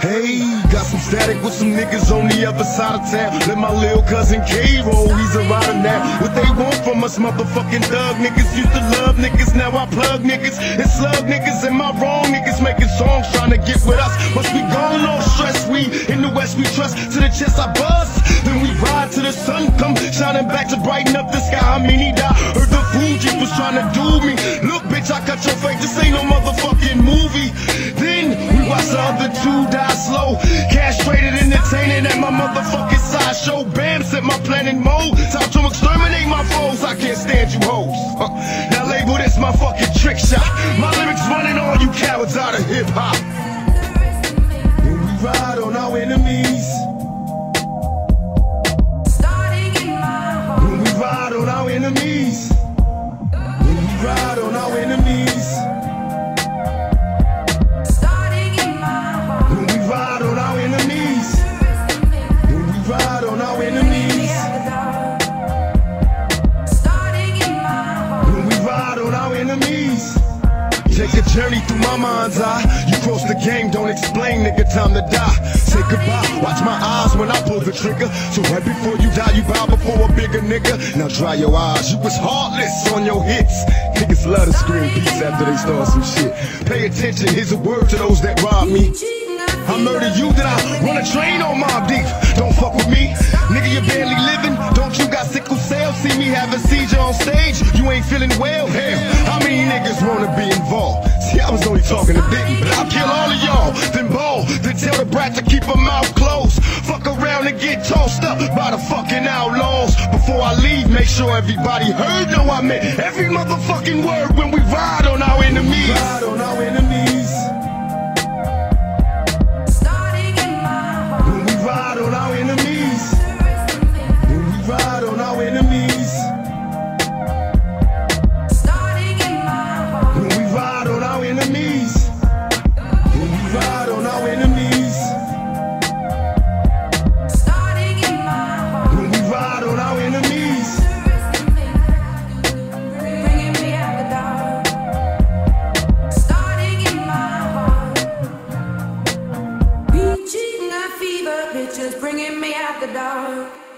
Hey, got some static with some niggas on the other side of town. Let my little cousin K roll, he's a rider now. What they want from us, motherfucking thug niggas. Used to love niggas, now I plug niggas. And slug niggas, and my wrong niggas making songs trying to get with us. Must be gone, no stress. We in the west, we trust. To the chest, I bust. Then we ride till the sun come, shining back to brighten up the sky. I mean, he died. Heard the Fugees was trying to do me. Look, bitch, I cut your face. This ain't no motherfucking movie. Then we watch the other two die slow. Castrated, entertaining at my motherfucking sideshow. Bam, set my plan in mode. Time to exterminate my foes. I can't stand you hoes. Huh. Now label this my fucking trick shot. My lyrics running all you cowards out of hip hop. Journey through my mind's eye. You cross the game, don't explain, nigga. Time to die. Say goodbye. Watch my eyes when I pull the trigger. So right before you die, you bow before a bigger nigga. Now dry your eyes. You was heartless on your hits. Niggas love to scream peace after they start some shit. Pay attention. Here's a word to those that rob me. I murder you, then I run a train on Mobb Deep. Don't fuck with me, nigga. You barely living. Don't you got sickle cell? See me have a seizure on stage. You ain't feeling well. But I'll kill all of y'all. Then ball, then tell the brat to keep her mouth closed. Fuck around and get tossed up by the fucking outlaws. Before I leave, make sure everybody heard. No, I meant every motherfucking word when we ride on our enemies. pictures bringing me out the dark.